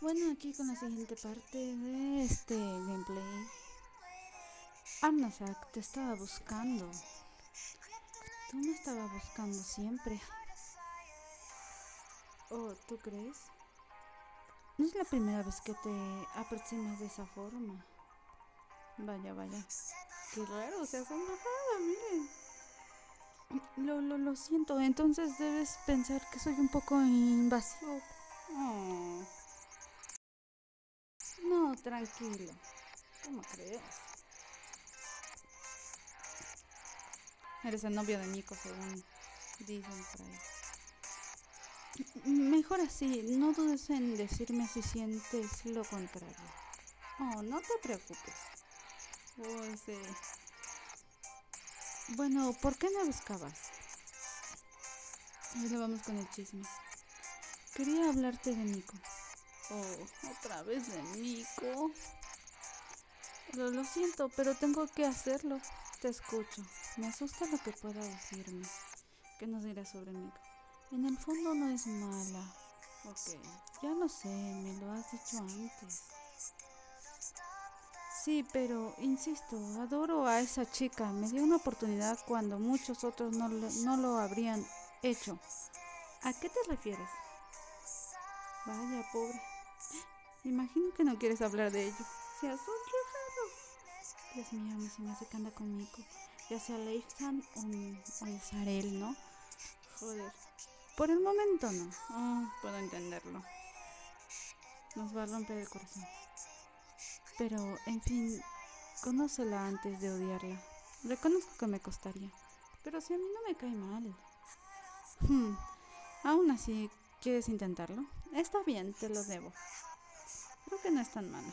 Bueno, aquí con la siguiente parte de este gameplay. Arnasak te estaba buscando. Tú me estabas buscando siempre. Oh, ¿tú crees? No es la primera vez que te aproximas de esa forma. Vaya, vaya. Qué raro, se has enojado, miren. Lo, lo, lo siento, entonces debes pensar que soy un poco invasivo. Oh. Tranquilo. ¿Cómo crees? Eres el novio de Nico, según dicen por ahí. Mejor así, no dudes en decirme si sientes lo contrario. Oh, no te preocupes. Oh, sí. Bueno, ¿por qué me buscabas? Ahora vamos con el chisme. Quería hablarte de Nico. Oh, otra vez de Nico. Lo, lo siento, pero tengo que hacerlo. Te escucho. Me asusta lo que pueda decirme. ¿Qué nos dirás sobre Nico? En el fondo no es mala. Ok, ya lo sé, me lo has dicho antes. Sí, pero insisto, adoro a esa chica. Me dio una oportunidad cuando muchos otros no, no lo habrían hecho. ¿A qué te refieres? Vaya, pobre. Imagino que no quieres hablar de ello. Se has sonrojado. Dios mío, mí se me que anda conmigo. Ya sea Leiftan o, o Sarel, ¿no? Joder. Por el momento no. Oh, puedo entenderlo. Nos va a romper el corazón. Pero, en fin, conócela antes de odiarla. Reconozco que me costaría. Pero si a mí no me cae mal. Hmm. Aún así, ¿quieres intentarlo? Está bien, te lo debo. Creo que no es tan malo.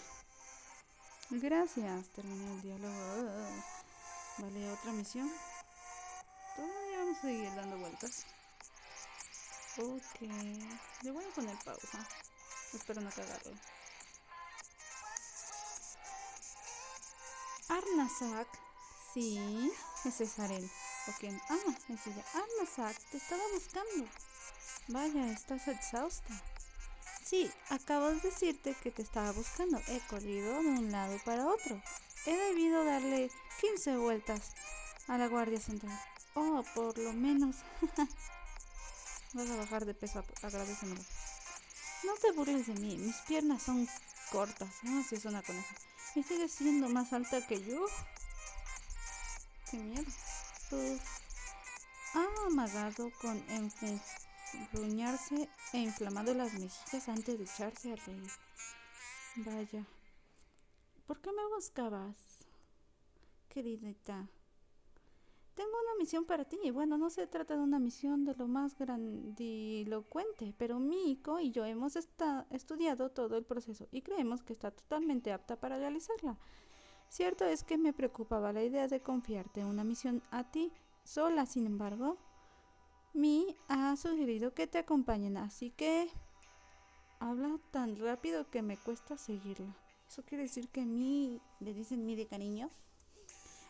Gracias, terminé el diálogo. Vale, otra misión. Todavía vamos a seguir dando vueltas. Ok, le voy a poner pausa. Espero no cagarlo. Arnasak, sí, ese es Arel. Ok, ah, es ella. Arnasak, te estaba buscando. Vaya, estás exhausta. Sí, acabo de decirte que te estaba buscando. He corrido de un lado para otro. He debido darle 15 vueltas a la Guardia Central. Oh, por lo menos. Vas a bajar de peso, agradecemelo. No te burles de mí, mis piernas son cortas. Ah, si es una coneja. ¿Y sigues siendo más alta que yo? Qué miedo. Pues, ha amagado con enfruñarse e inflamado las mejillas antes de echarse a reír. Vaya. ¿Por qué me buscabas, queridita? Tengo una misión para ti. Bueno, no se trata de una misión de lo más grandilocuente, pero Miko y yo hemos estudiado todo el proceso y creemos que está totalmente apta para realizarla. Cierto es que me preocupaba la idea de confiarte una misión a ti sola, sin embargo, Mi ha sugerido que te acompañen, así que habla tan rápido que me cuesta seguirla. Eso quiere decir que Mi le dicen Mi de cariño.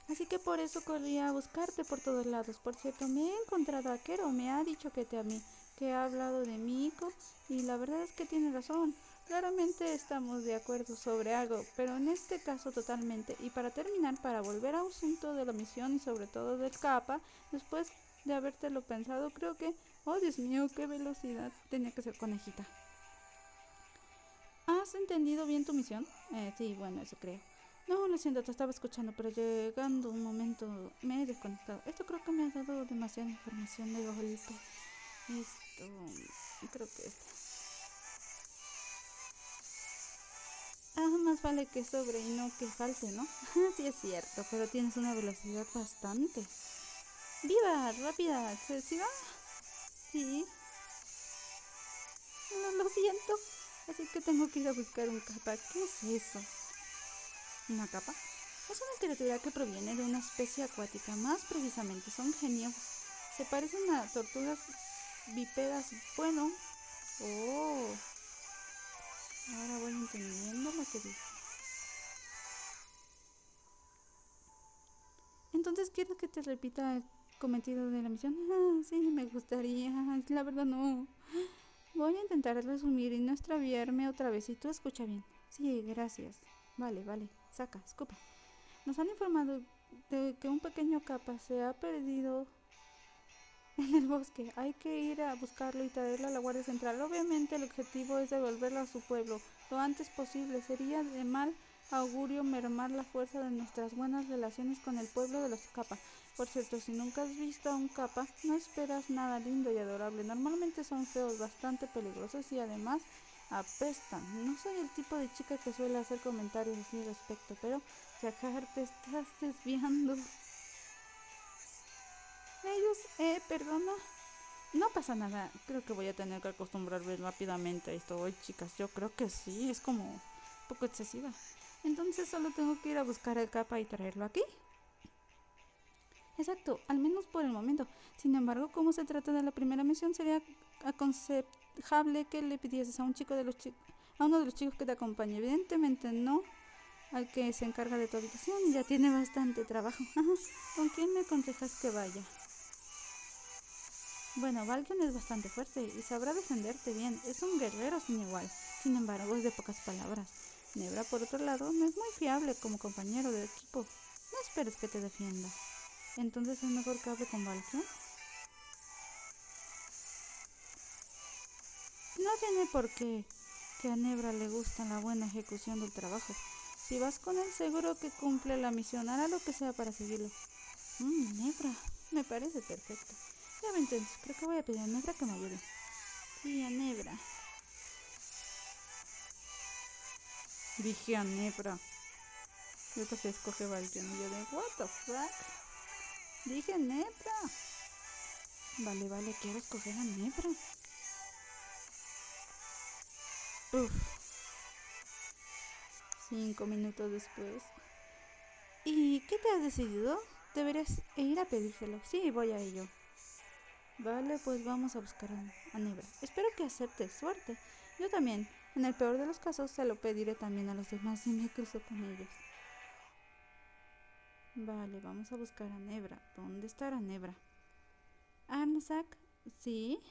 Así que por eso corrí a buscarte por todos lados. Por cierto, me he encontrado a Kero, me ha dicho que te amé, que ha hablado de mi hijo y la verdad es que tiene razón. Claramente estamos de acuerdo sobre algo, pero en este caso totalmente. Y para terminar, para volver al asunto de la misión y sobre todo del capa, después de habértelo pensado, creo que... Oh, Dios mío, qué velocidad. Tenía que ser conejita. ¿Has entendido bien tu misión? Eh, sí, bueno, eso creo. No, lo siento, te estaba escuchando, pero llegando un momento me he desconectado. Esto creo que me ha dado demasiada información de golpe. Esto, creo que esto. Ah, más vale que sobre y no que falte, ¿no? sí es cierto, pero tienes una velocidad bastante. ¡Viva! ¡Rápida! ¿Sí va? Sí. Lo siento. Así que tengo que ir a buscar un capa. ¿Qué es eso? ¿Una capa? Es una criatura que proviene de una especie acuática, más precisamente son genios. Se parecen a tortugas bípedas. Bueno, oh, ahora voy entendiendo lo que dice. Entonces, ¿quieres que te repita cometido de la misión? Ah, sí, me gustaría. La verdad, no. Voy a intentar resumir y no extraviarme otra vez. Y tú escucha bien. Sí, gracias. Vale, vale. Saca, escupa. Nos han informado de que un pequeño capa se ha perdido en el bosque. Hay que ir a buscarlo y traerlo a la Guardia Central. Obviamente el objetivo es devolverlo a su pueblo lo antes posible. Sería de mal augurio mermar la fuerza de nuestras buenas relaciones con el pueblo de los Capa. Por cierto, si nunca has visto a un capa, no esperas nada lindo y adorable. Normalmente son feos, bastante peligrosos y además apestan. No soy el tipo de chica que suele hacer comentarios así al respecto, pero Shakar, te estás desviando. Ellos, eh, perdona. No pasa nada. Creo que voy a tener que acostumbrarme rápidamente a esto hoy, chicas. Yo creo que sí, es como un poco excesiva. Entonces solo tengo que ir a buscar el capa y traerlo aquí. Exacto, al menos por el momento. Sin embargo, como se trata de la primera misión, sería aconsejable que le pidieses a un chico de los a uno de los chicos que te acompañe. Evidentemente no al que se encarga de tu habitación, ya tiene bastante trabajo. ¿Con quién me aconsejas que vaya? Bueno, Valken es bastante fuerte y sabrá defenderte bien. Es un guerrero sin igual. Sin embargo, es de pocas palabras. Nebra, por otro lado, no es muy fiable como compañero de equipo. No esperes que te defienda. Entonces es mejor que hable con Valkyrie. No tiene por qué que a Nebra le gusta la buena ejecución del trabajo. Si vas con él, seguro que cumple la misión, hará lo que sea para seguirlo. Mmm, Nebra, me parece perfecto. Ya me entonces, creo que voy a pedir a Nebra que me ayude. Sí, a Nebra. Dije a Nebra. Y se escoge Valkyrie. Y yo de, what the fuck? Dije Nebra. Vale, vale, quiero escoger a Nebra. Uf. Cinco minutos después. ¿Y qué te has decidido? Deberías ir a pedírselo. Sí, voy a ello. Vale, pues vamos a buscar a Nebra. Espero que acepte. Suerte. Yo también. En el peor de los casos, se lo pediré también a los demás y me cruzo con ellos. Vale, vamos a buscar a Nebra. ¿Dónde estará Nebra? Arnsak, sí.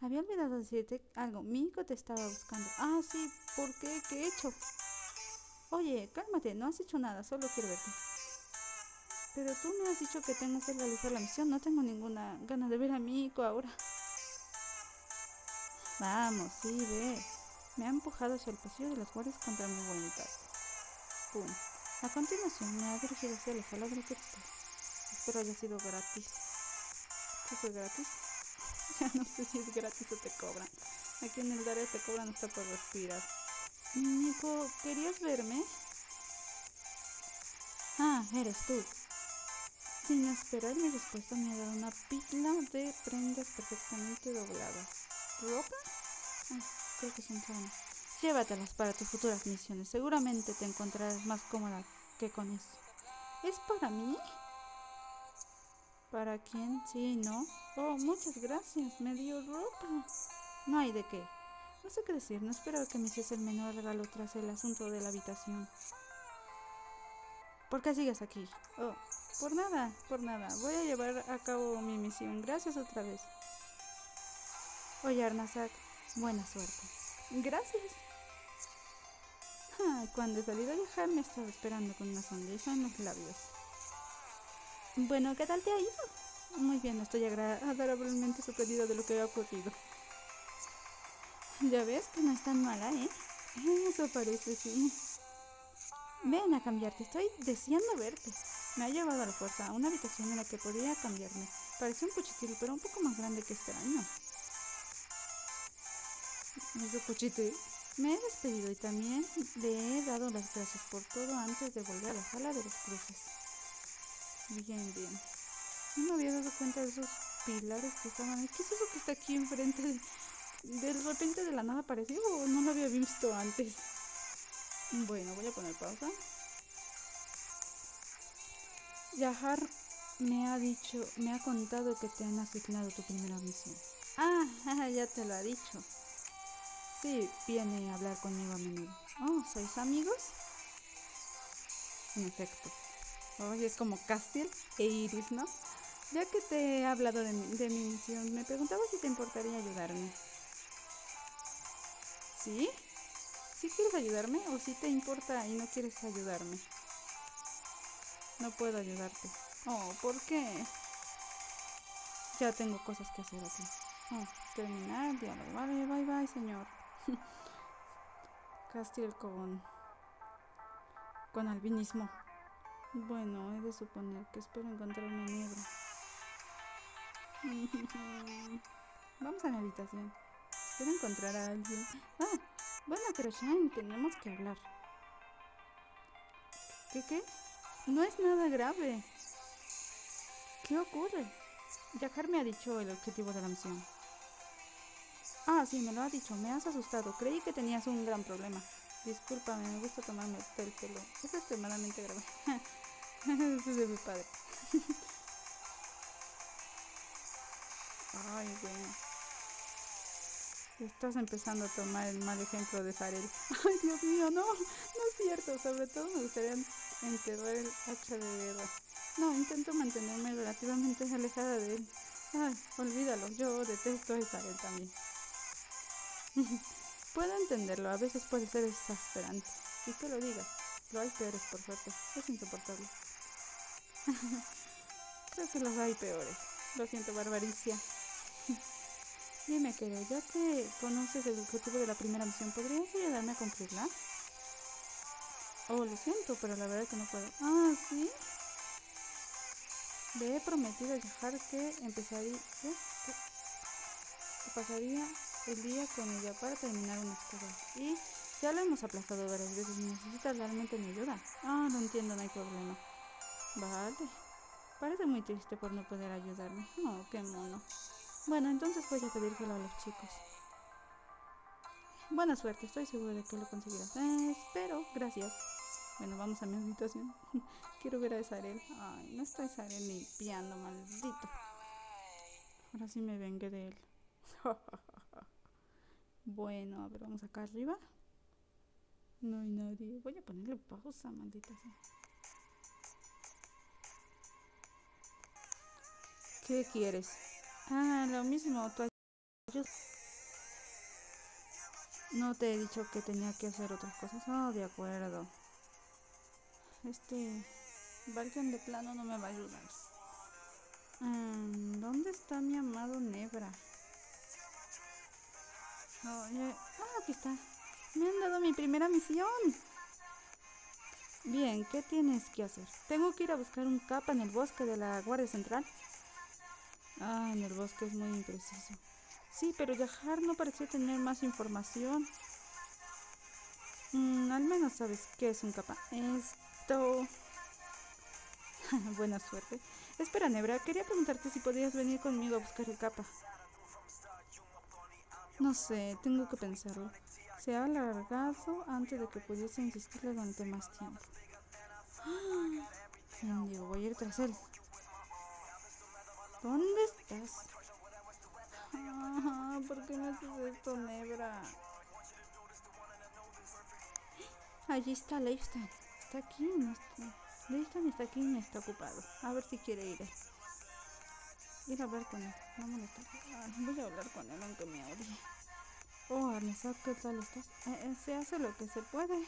Había olvidado decirte algo. Mi hijo te estaba buscando. Ah, sí. ¿Por qué? ¿Qué he hecho? Oye, cálmate. No has hecho nada. Solo quiero verte. Pero tú me has dicho que tengo que realizar la misión. No tengo ninguna gana de ver a mi hijo ahora. Vamos, sí, ve. Me ha empujado hacia el pasillo de las guardias contra mi voluntad. Pum. A continuación me ha dirigido hacia la sala del texto. Espero haya sido gratis. ¿Qué fue gratis? ya no sé si es gratis o te cobran. Aquí en el área te cobran hasta por respirar. Nico, ¿querías verme? Ah, eres tú. Sin esperar mi respuesta me ha dado una pila de prendas perfectamente dobladas. ¿Ropa? Ah, creo que son sábanas. Llévatelas para tus futuras misiones. Seguramente te encontrarás más cómoda que con eso. ¿Es para mí? ¿Para quién? Sí, ¿no? Oh, muchas gracias. Me dio ropa. No hay de qué. No sé qué decir. No espero que me hiciese el menor regalo tras el asunto de la habitación. ¿Por qué sigues aquí? Oh, por nada, por nada. Voy a llevar a cabo mi misión. Gracias otra vez. Oye, Arnasak, buena suerte. Gracias. Cuando he salido a viajar me estaba esperando con una sonrisa en los labios. Bueno, ¿qué tal te ha ido? Muy bien, estoy agradablemente sorprendido de lo que ha ocurrido. Ya ves que no es tan mala, ¿eh? Eso parece, sí. Ven a cambiarte, estoy deseando verte. Me ha llevado a la fuerza a una habitación en la que podía cambiarme. Parece un cuchitril, pero un poco más grande que este año. ¿Eso cuchitril? Me he despedido y también le he dado las gracias por todo antes de volver a la sala de los cruces. Bien, bien. No me había dado cuenta de esos pilares que estaban ahí. ¿Qué es eso que está aquí enfrente? De, repente de la nada apareció o no lo había visto antes. Bueno, voy a poner pausa. Yahar me ha dicho, me ha contado que te han asignado tu primera misión. Ah, ya te lo ha dicho. Sí, viene a hablar conmigo a menudo. Oh, ¿sois amigos? En efecto. Hoy es como Castiel e Iris, ¿no? Ya que te he hablado de mi, de mi misión, me preguntaba si te importaría ayudarme. ¿Sí? ¿Sí quieres ayudarme o si te importa y no quieres ayudarme? No puedo ayudarte. Oh, ¿por qué? Ya tengo cosas que hacer aquí. Oh, terminar diálogo. Vale, bye bye, señor. Castiel con... con albinismo. Bueno, he de suponer que espero encontrarme negro. Vamos a mi habitación. Espero encontrar a alguien. Ah, bueno, pero Shine, tenemos que hablar. ¿Qué qué? No es nada grave. ¿Qué ocurre? Yakar me ha dicho el objetivo de la misión. Ah, sí, me lo ha dicho. Me has asustado. Creí que tenías un gran problema. Discúlpame, me gusta tomarme el pelo. Es extremadamente grave. Eso es de mi padre. Ay, bueno. Estás empezando a tomar el mal ejemplo de Farel. Ay, Dios mío, no, no es cierto. Sobre todo me gustaría enterrar el hacha de guerra. No, intento mantenerme relativamente alejada de él. Ay, olvídalo, yo detesto a Isabel también. Puedo entenderlo, a veces puede ser exasperante. Y que lo digas, lo hay peores por suerte, es insoportable. Creo que los hay peores. Lo siento, Barbaricia. Dime, querido, ya que conoces el objetivo de la primera misión, ¿podrías ayudarme a cumplirla? Oh, lo siento, pero la verdad es que no puedo. Ah, ¿sí? Le he prometido a que empezaría... ¿qué? que pasaría el día con ella para terminar unas cosas. Y ya lo hemos aplazado varias veces. ¿Necesitas realmente mi ayuda? Ah, no entiendo, no hay problema. Vale. Parece muy triste por no poder ayudarme. Oh, qué mono. Bueno, entonces voy a pedírselo a los chicos. Buena suerte, estoy seguro de que lo conseguirás. Eh, espero, gracias. Bueno, vamos a mi habitación. Quiero ver a Sarel. Ay, no está Sarel limpiando, maldito. Ahora sí me vengué de él. bueno, a ver, vamos acá arriba. No hay nadie. Voy a ponerle pausa, maldita sea. ¿Qué quieres? Ah, lo mismo. Tu no te he dicho que tenía que hacer otras cosas. Oh, de acuerdo. Este Valken de plano no me va a ayudar. Mm, ¿Dónde está mi amado Nebra? Oh, ah, aquí está. Me han dado mi primera misión. Bien, ¿qué tienes que hacer? Tengo que ir a buscar un capa en el bosque de la Guardia Central. Ah, en el bosque es muy impreciso. Sí, pero Yahar no pareció tener más información. Mm, al menos sabes qué es un capa. Esto... Buena suerte. Espera, Nebra, quería preguntarte si podías venir conmigo a buscar el capa. No sé, tengo que pensarlo. Se ha alargado antes de que pudiese insistirle durante más tiempo. Digo, voy a ir tras él. ¿Dónde estás? Ah, ¿Por qué me haces esto, Nebra? Allí está Leifstan. Está aquí. No está. Está aquí y me está ocupado. A ver si quiere ir. Ir a hablar con él. No molestar. voy a hablar con él aunque me odie. Oh, Arnesa, ¿qué tal estás? Eh, eh, se hace lo que se puede.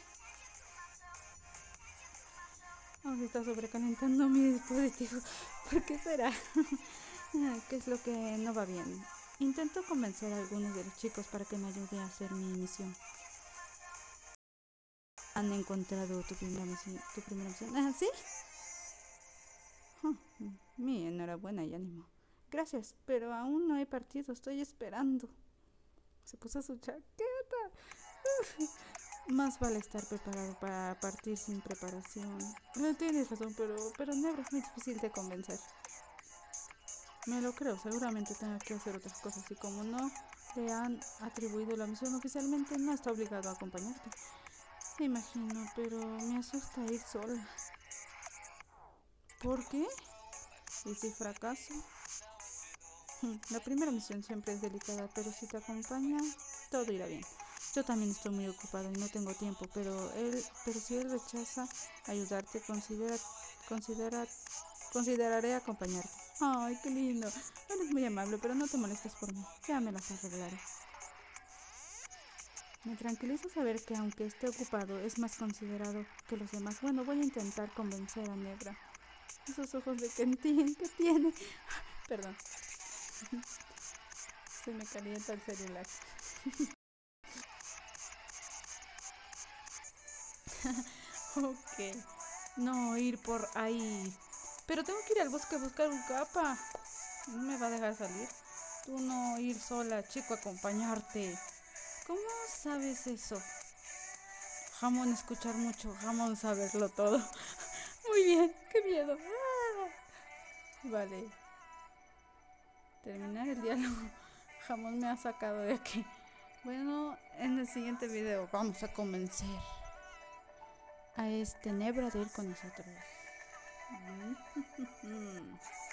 Oh, se está sobrecalentando mi dispositivo. ¿Por qué será? ¿Qué es lo que no va bien? Intento convencer a algunos de los chicos para que me ayude a hacer mi misión. ¿Han encontrado tu primera misión? Tu primera misión? ¿Ah, ¿Sí? Oh, mi enhorabuena y ánimo. Gracias, pero aún no he partido. Estoy esperando. Se puso su chaqueta. Más vale estar preparado para partir sin preparación. No tienes razón, pero, pero Nebra es muy difícil de convencer. Me lo creo, seguramente tenga que hacer otras cosas y como no le han atribuido la misión oficialmente, no está obligado a acompañarte. Me imagino, pero me asusta ir sola. ¿Por qué? ¿Y si fracaso? La primera misión siempre es delicada, pero si te acompaña, todo irá bien. Yo también estoy muy ocupado y no tengo tiempo, pero él, pero si él rechaza ayudarte, considera, considera, consideraré acompañarte. Ay, qué lindo. Bueno, es muy amable, pero no te molestes por mí. Ya me las arreglaré. Me tranquiliza saber que aunque esté ocupado, es más considerado que los demás. Bueno, voy a intentar convencer a Nebra. Esos ojos de Kentin que tiene. Perdón. Se me calienta el celular. ok. No ir por ahí. Pero tengo que ir al bosque a buscar un capa. No me va a dejar salir. Tú no ir sola, chico, acompañarte. ¿Cómo sabes eso? Jamón escuchar mucho, jamón saberlo todo. Muy bien, qué miedo. Ah. Vale. Terminar el diálogo. Jamón me ha sacado de aquí. Bueno, en el siguiente video vamos a convencer a este Nebra de ir con nosotros.